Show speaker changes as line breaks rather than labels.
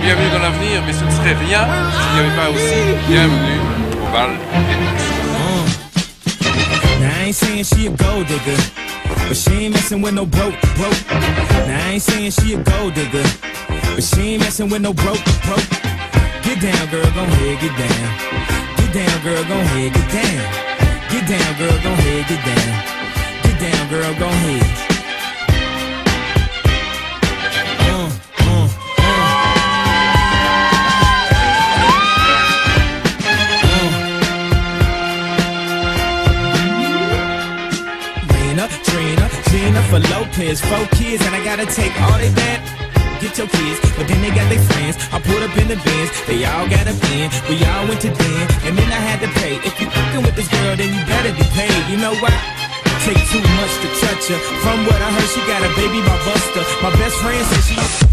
Bienvenue dans l'avenir, mais ce ne serait rien s'il n'y avait pas aussi bienvenue au Val
Now I ain't saying she a gold digger, but she ain't messing with no broke, broke. Now I ain't saying she a gold digger, but she ain't messing with no broke, broke. Get down, girl, gon' ahead, get down. Get down, girl, gon' ahead, get down. Trina, Gina for Lopez. Four kids, and I gotta take all they bad. Get your kids, but then they got their friends. I put up in the bins, they all got a bin. We all went to den, and then I had to pay. If you fucking with this girl, then you better be paid. You know why? Take too much to touch her. From what I heard, she got a baby by Buster. My best friend said she.